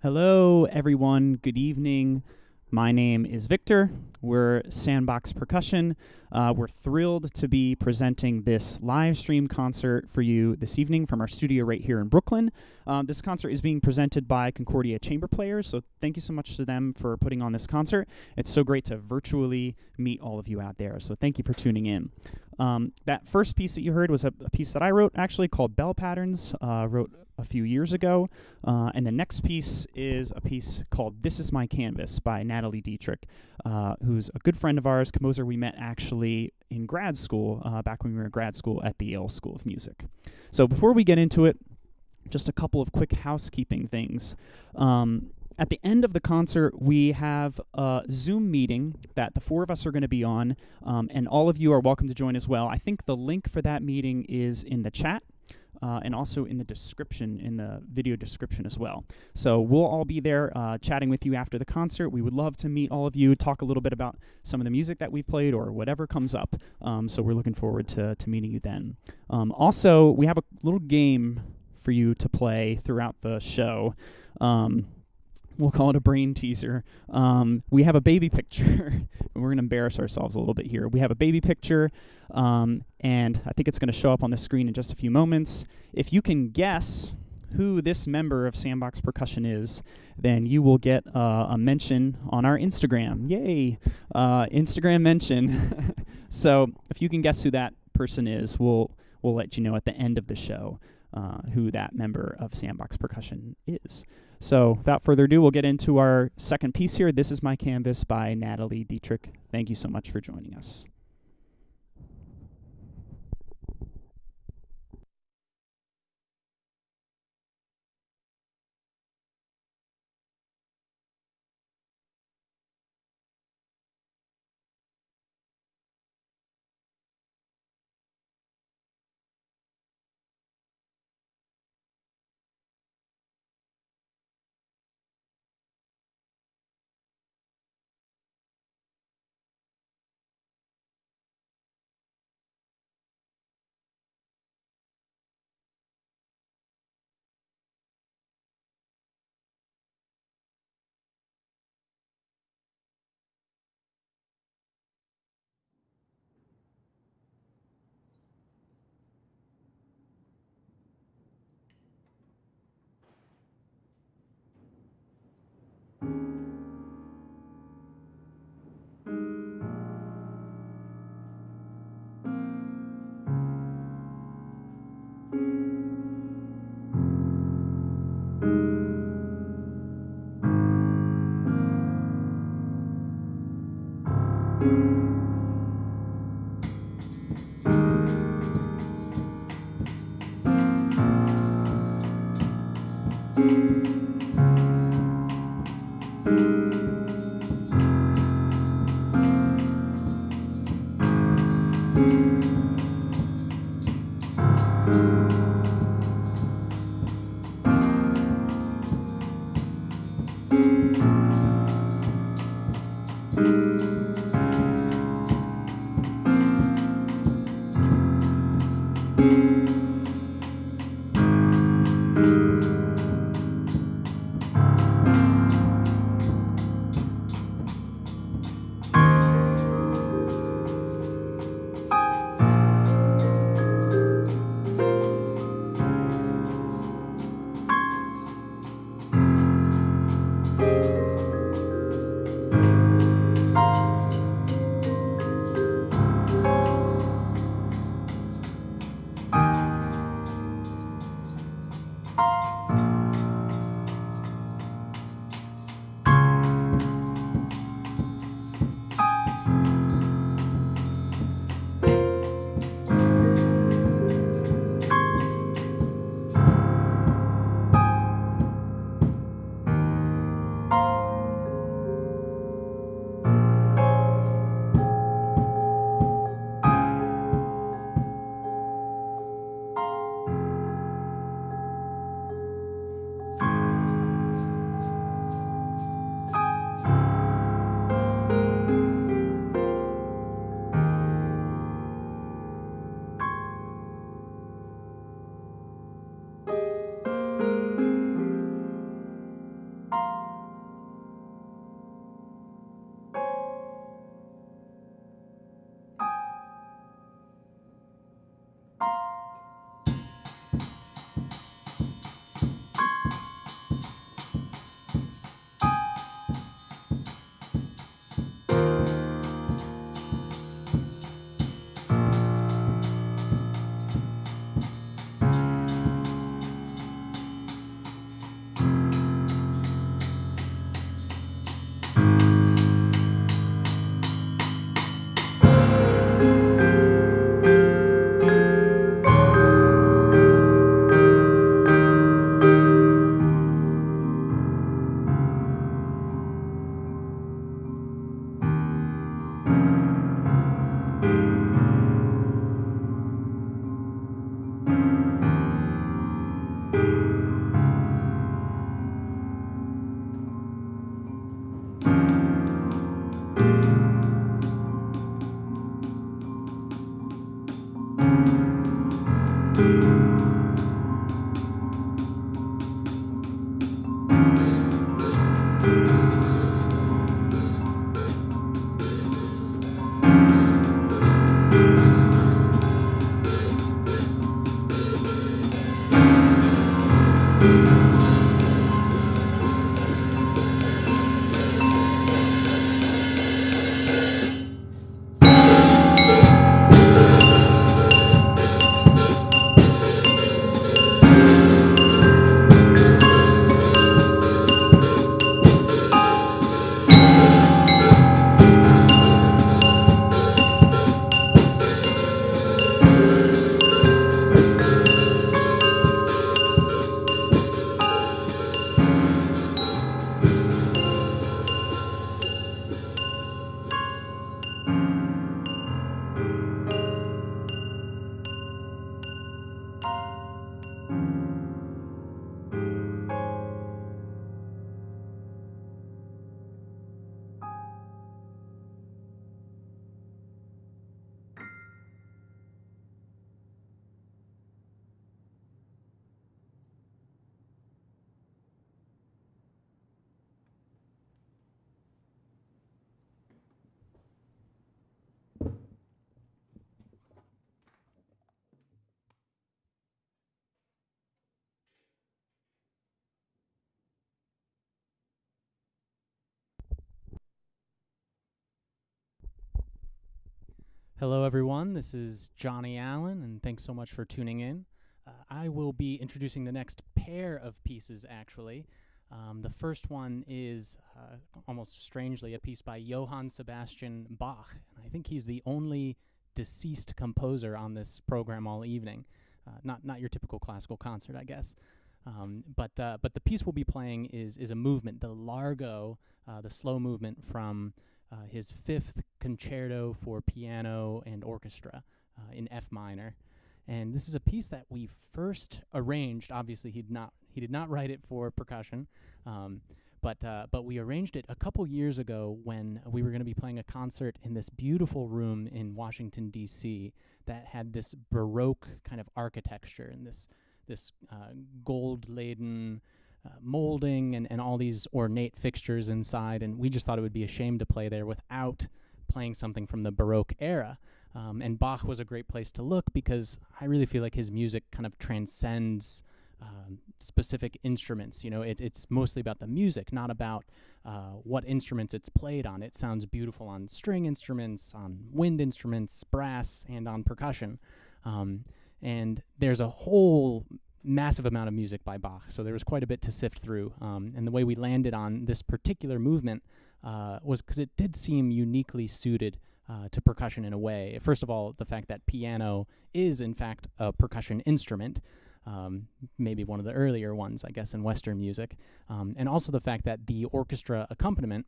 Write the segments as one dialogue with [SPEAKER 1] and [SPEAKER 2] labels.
[SPEAKER 1] Hello, everyone. Good evening. My name is Victor. We're Sandbox Percussion. Uh, we're thrilled to be presenting this live stream concert for you this evening from our studio right here in Brooklyn. Um, this concert is being presented by Concordia Chamber Players, so thank you so much to them for putting on this concert. It's so great to virtually meet all of you out there, so thank you for tuning in. Um, that first piece that you heard was a, a, piece that I wrote actually called Bell Patterns. Uh, wrote a few years ago. Uh, and the next piece is a piece called This Is My Canvas by Natalie Dietterich, uh, who's a good friend of ours, composer we met actually in grad school, uh, back when we were in grad school at the Yale School of Music. So before we get into it, just a couple of quick housekeeping things. Um, at the end of the concert, we have a Zoom meeting that the four of us are going to be on, um, and all of you are welcome to join as well. I think the link for that meeting is in the chat uh, and also in the description, in the video description as well. So we'll all be there uh, chatting with you after the concert. We would love to meet all of you, talk a little bit about some of the music that we've played or whatever comes up. Um, so we're looking forward to, to meeting you then. Um, also, we have a little game for you to play throughout the show. Um, we'll call it a brain teaser. Um, we have a baby picture. we're going to embarrass ourselves a little bit here. We have a baby picture, um, and I think it's going to show up on the screen in just a few moments. If you can guess who this member of Sandbox Percussion is, then you will get uh, a mention on our Instagram. Yay! Uh, Instagram mention. so if you can guess who that person is, we'll we'll let you know at the end of the show uh, who that member of Sandbox Percussion is. So without further ado, we'll get into our second piece here. This is my canvas by Natalie Dietterich. Thank you so much for joining us.
[SPEAKER 2] Música Hello, everyone. This is Johnny Allen, and thanks so much for tuning in. Uh, I will be introducing the next pair of pieces, actually. Um, the first one is uh, almost strangely a piece by Johann Sebastian Bach. And I think he's the only deceased composer on this program all evening. Uh, not not your typical classical concert, I guess. Um, but uh, but the piece we'll be playing is is a movement, the Largo, uh, the slow movement from uh, his fifth concerto for piano and orchestra uh, in F minor. And this is a piece that we first arranged. Obviously, he did not he did not write it for percussion, um, but uh, but we arranged it a couple years ago when we were going to be playing a concert in this beautiful room in Washington D.C. that had this baroque kind of architecture and this this uh, gold laden uh, molding and, and all these ornate fixtures inside, and we just thought it would be a shame to play there without playing something from the Baroque era. Um, and Bach was a great place to look because I really feel like his music kind of transcends um, specific instruments. You know, it, it's mostly about the music, not about uh, what instruments it's played on. It sounds beautiful on string instruments, on wind instruments, brass, and on percussion. Um, and there's a whole massive amount of music by Bach, so there was quite a bit to sift through. Um, and the way we landed on this particular movement uh, was because it did seem uniquely suited uh, to percussion in a way. First of all, the fact that piano is, in fact, a percussion instrument. Um, maybe one of the earlier ones, I guess, in Western music. Um, and also the fact that the orchestra accompaniment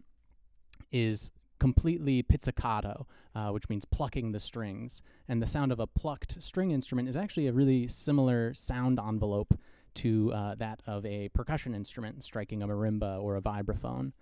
[SPEAKER 2] is completely pizzicato, uh, which means plucking the strings. And the sound of a plucked string instrument is actually a really similar sound envelope to uh, that of a percussion instrument, striking a marimba or a vibraphone.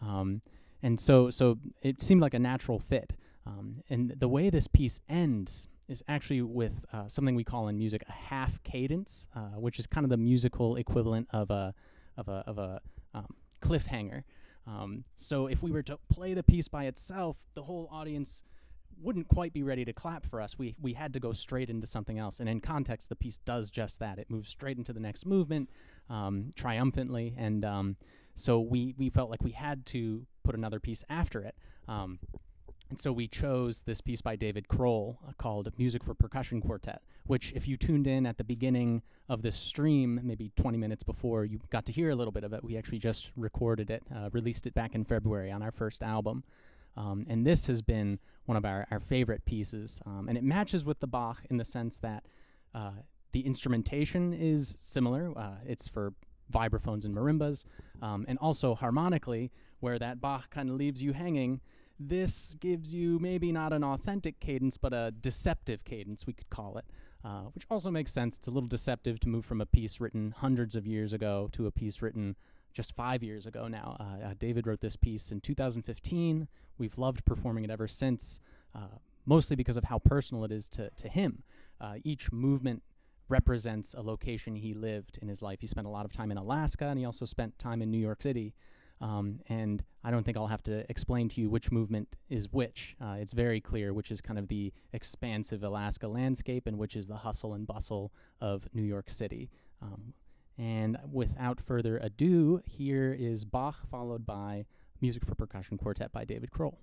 [SPEAKER 2] Um, and so, so it seemed like a natural fit. Um, and the way this piece ends is actually with uh, something we call in music a half cadence, uh, which is kind of the musical equivalent of a of a of a um, cliffhanger. Um, so if we were to play the piece by itself, the whole audience wouldn't quite be ready to clap for us. We we had to go straight into something else. And in context, the piece does just that. It moves straight into the next movement, um, triumphantly, and um, so we we felt like we had to put another piece after it. Um, and so we chose this piece by David Crowell uh, called Music for Percussion Quartet, which, if you tuned in at the beginning of this stream, maybe 20 minutes before, you got to hear a little bit of it. We actually just recorded it, uh, released it back in February on our first album. Um, and this has been one of our, our favorite pieces. Um, and it matches with the Bach in the sense that uh, the instrumentation is similar. Uh, it's for vibraphones and marimbas. Um, and also harmonically, where that Bach kind of leaves you hanging this gives you maybe not an authentic cadence, but a deceptive cadence, we could call it, uh, which also makes sense. It's a little deceptive to move from a piece written hundreds of years ago to a piece written just five years ago now. Uh, uh, David wrote this piece in 2015. We've loved performing it ever since, uh, mostly because of how personal it is to, to him. Uh, each movement represents a location he lived in his life. He spent a lot of time in Alaska, and he also spent time in New York City. Um, and I don't think I'll have to explain to you which movement is which. Uh, it's very clear which is kind of the expansive Alaska landscape and which is the hustle and bustle of New York City. Um, and without further ado, here is Bach followed by Music for Percussion Quartet by David Crowell.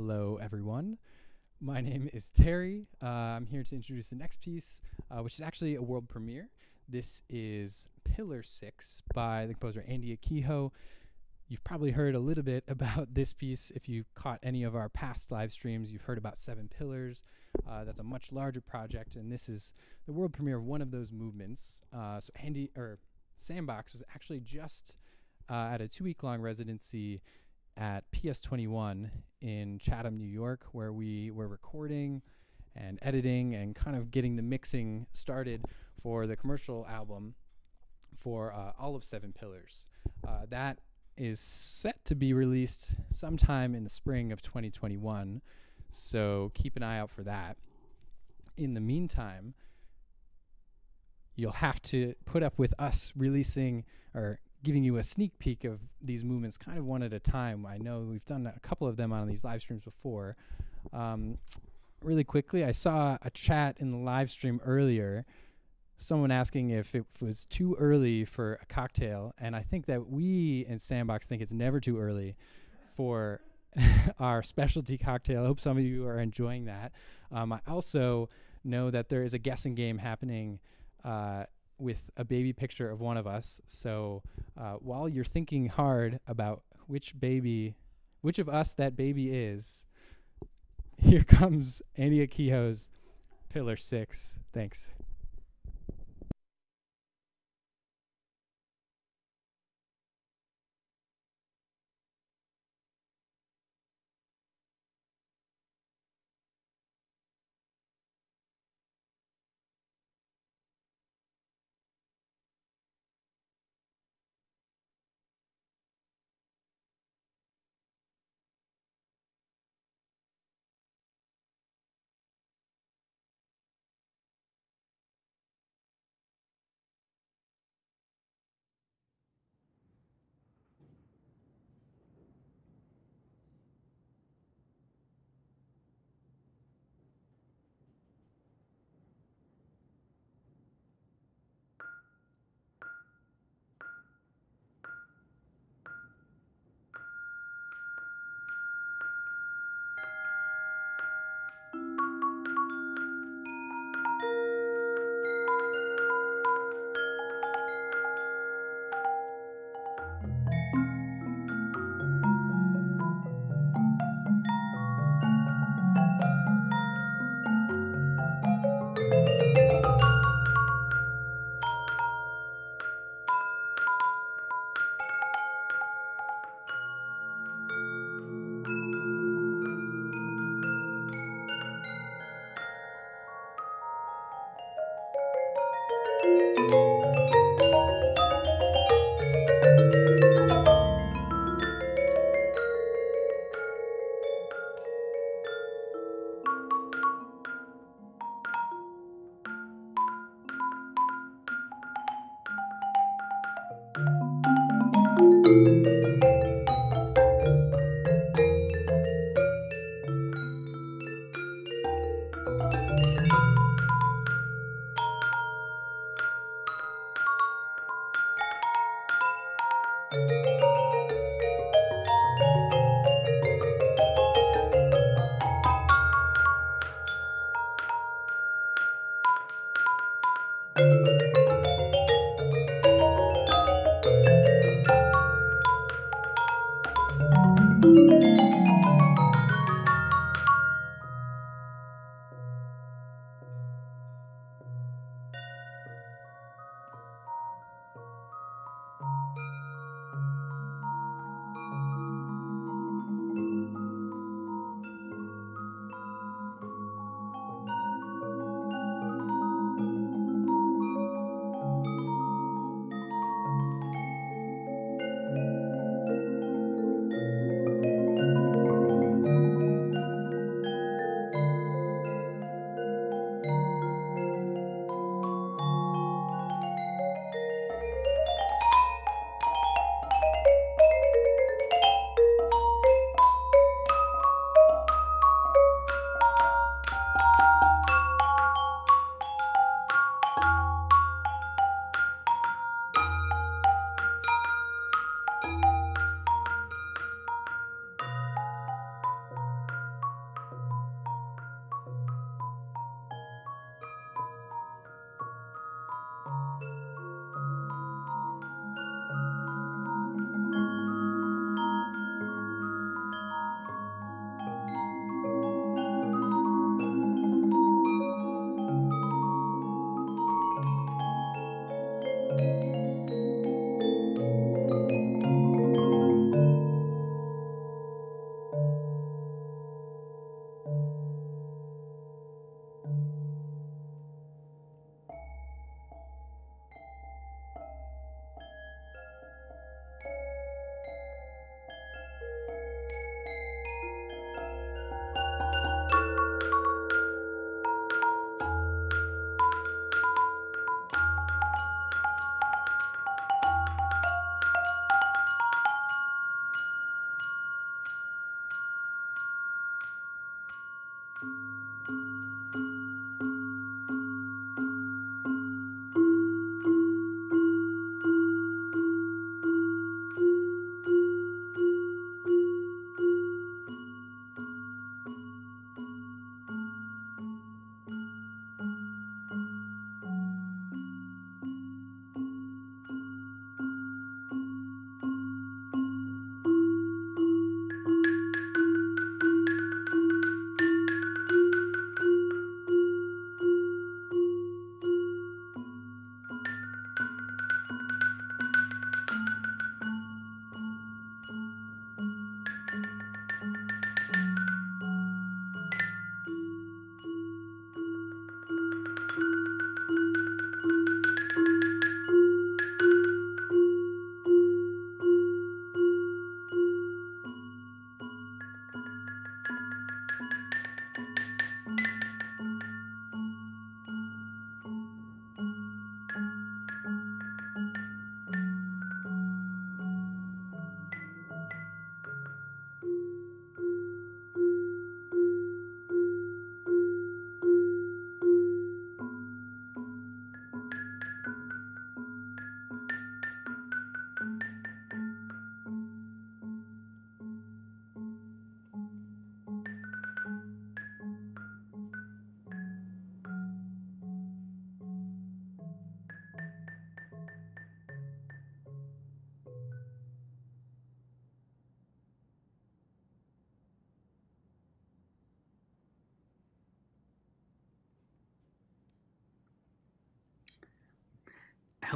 [SPEAKER 3] Hello, everyone. My name is Terry. Uh, I'm here to introduce the next piece, uh, which is actually a world premiere. This is Pillar 6 by the composer Andy Akiho. You've probably heard a little bit about this piece if you caught any of our past live streams. You've heard about Seven Pillars. Uh, that's a much larger project, and this is the world premiere of one of those movements. Uh, so Andy or Sandbox was actually just uh, at a two-week-long residency at PS21 in Chatham, New York, where we were recording and editing and kind of getting the mixing started for the commercial album for uh, all of Seven Pillars. Uh, that is set to be released sometime in the spring of 2021, so keep an eye out for that. In the meantime, you'll have to put up with us releasing or giving you a sneak peek of these movements kind of one at a time. I know we've done a couple of them on these live streams before. Um, really quickly, I saw a chat in the live stream earlier. Someone asking if it was too early for a cocktail, and I think that we in Sandbox think it's never too early for our specialty cocktail. I hope some of you are enjoying that. Um, I also know that there is a guessing game happening uh, with a baby picture of one of us. So uh, while you're thinking hard about which baby, which of us that baby is, here comes Andy Akiho's Pillar Six. Thanks.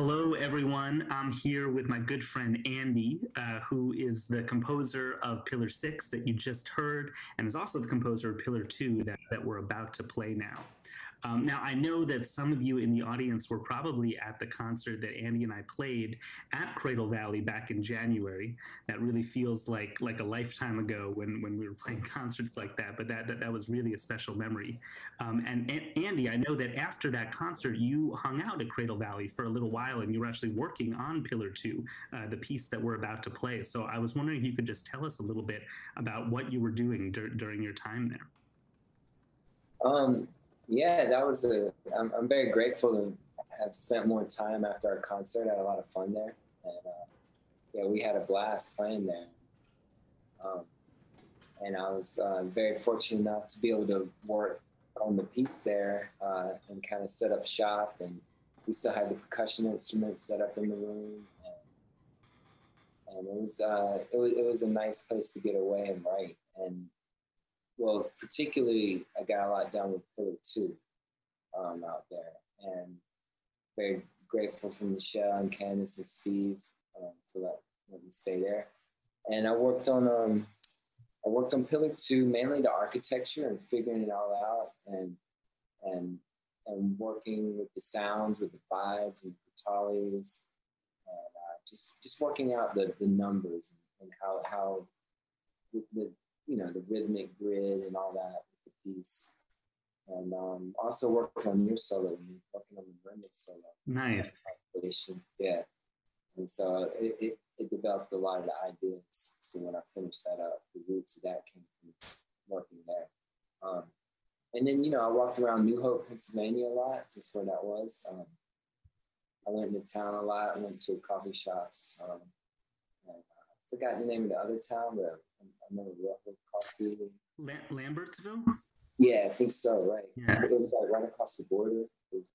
[SPEAKER 4] Hello, everyone. I'm here with my good friend Andy, uh, who is the composer of Pillar Six that you just heard, and is also the composer of Pillar Two that, that we're about to play now. Um, now, I know that some of you in the audience were probably at the concert that Andy and I played at Cradle Valley back in January. That really feels like like a lifetime ago when, when we were playing concerts like that, but that, that, that was really a special memory. Um, and, and Andy, I know that after that concert, you hung out at Cradle Valley for a little while and you were actually working on Pillar 2, uh, the piece that we're about to play. So I was wondering if you could just tell us a little bit about what you were doing dur- during your time there.
[SPEAKER 5] Um, yeah, that was a. I'm, I'm very grateful to have spent more time after our concert. I had a lot of fun there, and uh, yeah, we had a blast playing there. Um, and I was uh, very fortunate enough to be able to work on the piece there uh, and kind of set up shop. And we still had the percussion instruments set up in the room, and, and it was uh, it was it was a nice place to get away and write. And well, particularly, I got a lot done with Pillar Two um, out there, and very grateful for Michelle and Candice and Steve um, for that letting me stay there. And I worked on um, I worked on Pillar Two mainly the architecture and figuring it all out, and and and working with the sounds, with the vibes and the tallies, and uh, just just working out the the numbers and, and how how the you know the rhythmic grid and all that with the piece. And um, also working on your solo, working on the rhythmic solo.
[SPEAKER 4] Nice.
[SPEAKER 5] Yeah. And so it, it, it, developed a lot of the ideas. So when I finished that up, the roots of that came from working there. Um, and then, you know, I walked around New Hope, Pennsylvania a lot. That's where that was. Um, I went into town a lot. I went to coffee shops. Um, and, uh, I forgot the name of the other town, but Remember Rufford Coffee.
[SPEAKER 4] La- Lambertsville?
[SPEAKER 5] Yeah, I think so, right.
[SPEAKER 4] Yeah.
[SPEAKER 5] It was like right across the border. It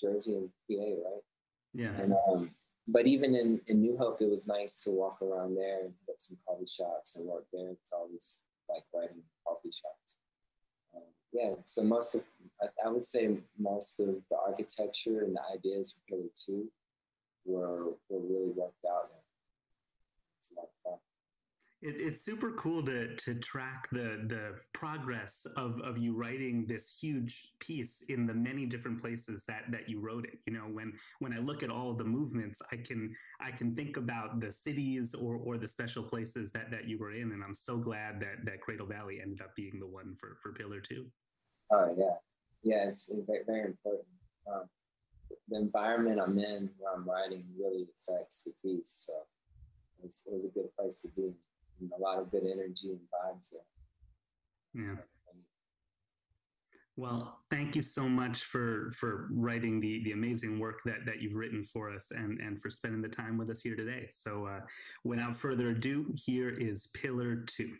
[SPEAKER 5] Jersey and PA, right?
[SPEAKER 4] Yeah.
[SPEAKER 5] And um, but even in, in New Hope, it was nice to walk around there and hit some coffee shops and work there. It's always like writing coffee shops. Um, yeah, so most of I, I, would say most of the architecture and the ideas for Pillar Two were were really worked out there. It's a lot of fun
[SPEAKER 4] it, it's super cool to to track the the progress of of you writing this huge piece in the many different places that that you wrote it. You know when when i look at all of the movements i can i can think about the cities or or the special places that that you were in and i'm so glad that that cradle valley ended up being the one for for pillar two.
[SPEAKER 5] Oh yeah. Yeah it's very, important. Um, the environment i'm in where i'm writing really affects the piece so it was a good place to be a lot of good energy and vibes there.
[SPEAKER 4] Yeah. Well, thank you so much for for writing the the amazing work that that you've written for us and and for spending the time with us here today. So, uh, without further ado, here is Pillar Two.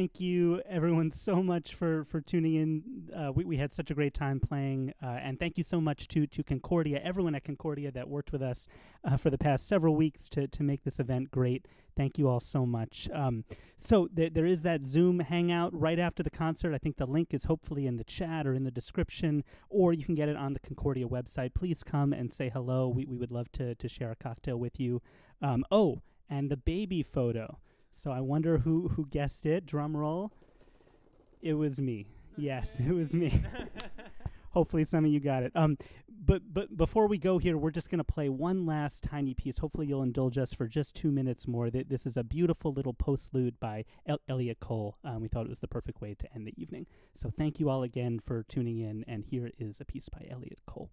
[SPEAKER 6] Thank you everyone so much for for tuning in. Uh, we we had such a great time playing, uh, and thank you so much to to Concordia, everyone at Concordia that worked with us uh, for the past several weeks to to make this event great. Thank you all so much. Um, so th- there is that Zoom hangout right after the concert. I think the link is hopefully in the chat or in the description, or you can get it on the Concordia website. Please come and say hello. We we would love to to share a cocktail with you. Um, oh, and the baby photo. So I wonder who who guessed it. Drum roll. It was me. Yes, it was me. Hopefully some of you got it. Um, but but before we go here, we're just gonna play one last tiny piece. Hopefully you'll indulge us for just two minutes more. Th- this is a beautiful little postlude by El- Elliot Cole. Um, we thought it was the perfect way to end the evening. So thank you all again for tuning in, and here is a piece by Elliot Cole.